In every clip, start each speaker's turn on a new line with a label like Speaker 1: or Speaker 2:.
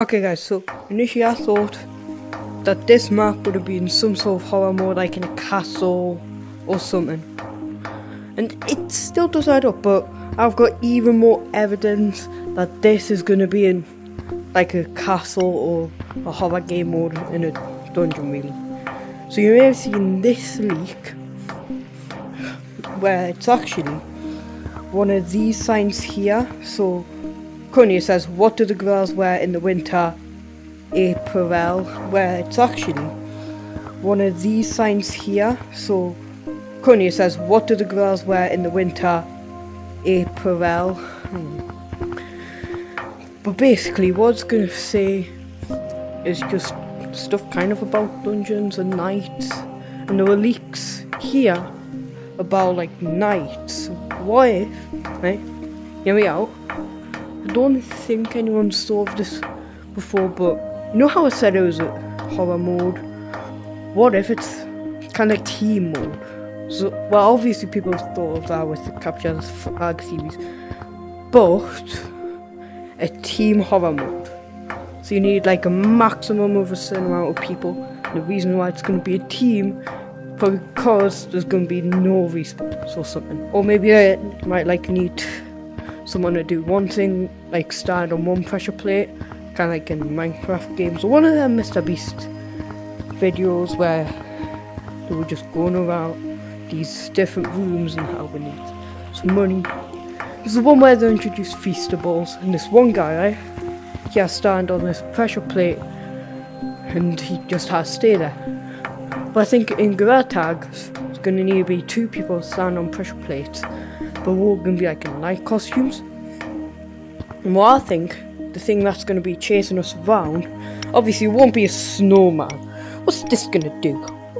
Speaker 1: Okay guys, so initially I thought that this map would have been some sort of horror mode like in a castle or something. And it still does add up, but I've got even more evidence that this is going to be in like a castle or a horror game mode in a dungeon really. So you may have seen this leak where it's actually one of these signs here. So currently says, what do the girls wear in the winter? April, where it's actually one of these signs here. So currently says, what do the girls wear in the winter? April. Hmm. But basically what it's going to say is just stuff kind of about dungeons and knights. And there were leaks here about like knights. What if, right? Hear me out. I don't think anyone solved this before, but you know how I said it was a horror mode? What if it's kind of team mode? So, well, obviously people have thought of that with the Capture the Flag series, but a team horror mode. So you need like a maximum of a certain amount of people. And the reason why it's going to be a team, because there's going to be no respawns or something. Or maybe I might like need someone to do one thing, like stand on one pressure plate, kind of like in Minecraft games, one of them Mr. Beast videos where they were just going around these different rooms and how we need some money. There's the one where they introduced feastables, and this one guy, right, he has to stand on this pressure plate, and he just has to stay there. But I think in Gorilla Tag, it's going to need to be two people stand on pressure plates but we're all going to be like in knight costumes. And what I think, the thing that's going to be chasing us around, obviously won't be a snowman. What's this going to do?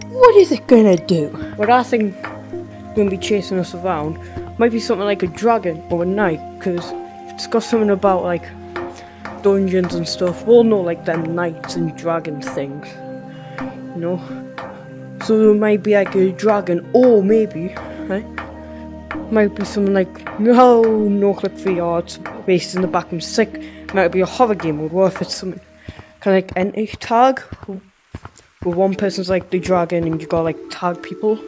Speaker 1: What is it going to do? What I think going to be chasing us around might be something like a dragon or a knight, because it's got something about like dungeons and stuff. We'll know like them knights and dragon things, you know. So it might be like a dragon, or maybe, right? Might be something like no no clip VR based in the back room sick might be a horror game or if it's something. Kind of like entity tag where one person's like the dragon and you got like tag people.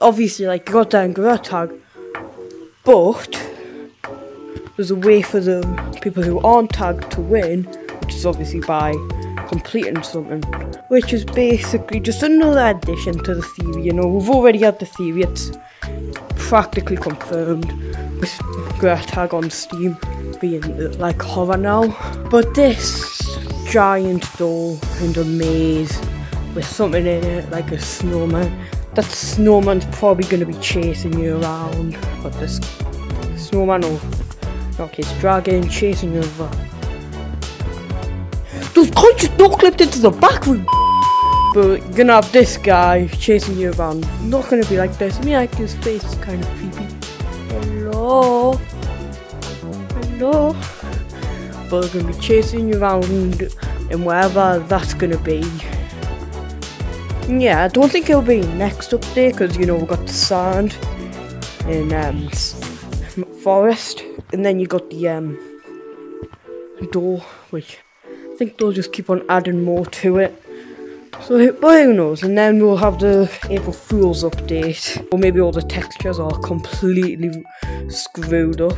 Speaker 1: Obviously like you got that Gorilla tag but there's a way for the people who aren't tagged to win which is obviously by completing something which is basically just another addition to the theory you know we've already had the theory it's practically confirmed with Gorilla Tag on Steam being like horror now. But this giant door in the maze with something in it like a snowman, that snowman's probably going to be chasing you around. But this snowman or not his dragon chasing you over. Those guys just no clipped into the back room. But you're gonna have this guy chasing you around. Not gonna be like this. I mean, like his face is kind of creepy. Hello, hello. But they're gonna be chasing you around, and wherever that's gonna be. Yeah, I don't think it'll be next update because you know we've got the sand in um, forest, and then you got the um door, which I think they'll just keep on adding more to it. So, but who knows? And then we'll have the April Fool's update. Or maybe all the textures are completely screwed up.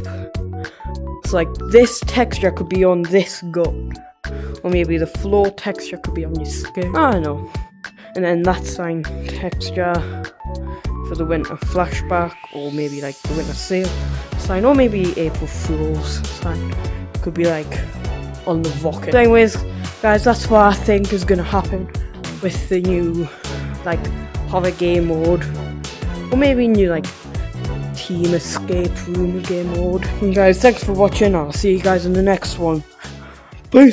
Speaker 1: It's like this texture could be on this gun. Or maybe the floor texture could be on your skin. I don't know. And then that sign texture for the winter flashback. Or maybe like the winter sale sign. Or maybe April Fool's sign. Could be like on the rocket. anyways, guys, that's what I think is to happen with the new like horror game mode. Or maybe new like team escape room game mode. And guys thanks for watching. I'll see you guys in the next one. Peace